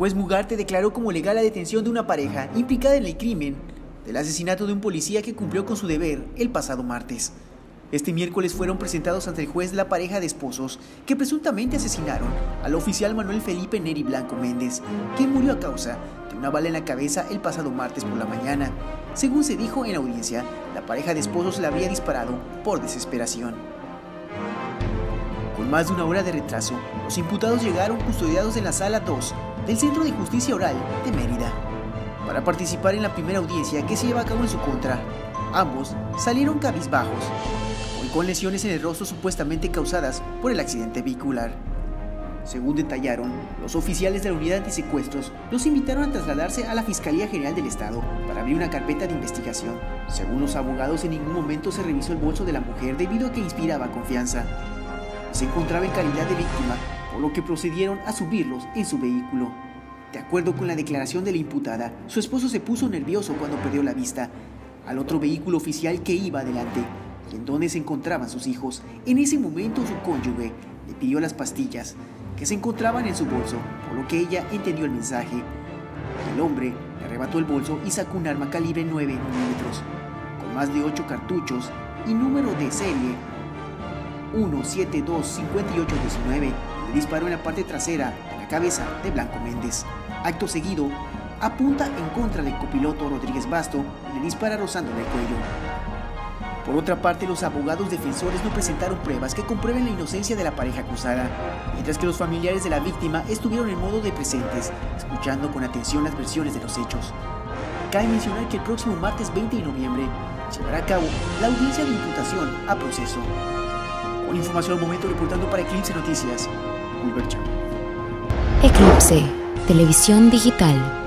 juez Mugarte declaró como legal la detención de una pareja implicada en el crimen del asesinato de un policía que cumplió con su deber el pasado martes. Este miércoles fueron presentados ante el juez la pareja de esposos que presuntamente asesinaron al oficial Manuel Felipe Neri Blanco Méndez, quien murió a causa de una bala en la cabeza el pasado martes por la mañana. Según se dijo en audiencia, la pareja de esposos le habría disparado por desesperación. Con más de una hora de retraso, los imputados llegaron custodiados en la sala 2 del Centro de Justicia Oral de Mérida para participar en la primera audiencia que se lleva a cabo en su contra. Ambos salieron cabizbajos, hoy con lesiones en el rostro supuestamente causadas por el accidente vehicular. Según detallaron, los oficiales de la unidad de secuestros los invitaron a trasladarse a la Fiscalía General del Estado para abrir una carpeta de investigación. Según los abogados, en ningún momento se revisó el bolso de la mujer debido a que inspiraba confianza. Se encontraba en calidad de víctima, por lo que procedieron a subirlos en su vehículo. De acuerdo con la declaración de la imputada, su esposo se puso nervioso cuando perdió la vista al otro vehículo oficial que iba adelante y en donde se encontraban sus hijos. En ese momento su cónyuge le pidió las pastillas que se encontraban en su bolso, por lo que ella entendió el mensaje. El hombre le arrebató el bolso y sacó un arma calibre 9 milímetros, con más de 8 cartuchos y número de serie 1725819 le disparó en la parte trasera de la cabeza de Blanco Méndez. Acto seguido, apunta en contra del copiloto Rodríguez Basto y le dispara rozándole el cuello. Por otra parte, los abogados defensores no presentaron pruebas que comprueben la inocencia de la pareja acusada, mientras que los familiares de la víctima estuvieron en modo de presentes, escuchando con atención las versiones de los hechos. Cabe mencionar que el próximo martes 20 de noviembre llevará a cabo la audiencia de imputación a proceso. Información al momento reportando para Eclipse Noticias, Wilber Chávez. Eclipse, televisión digital.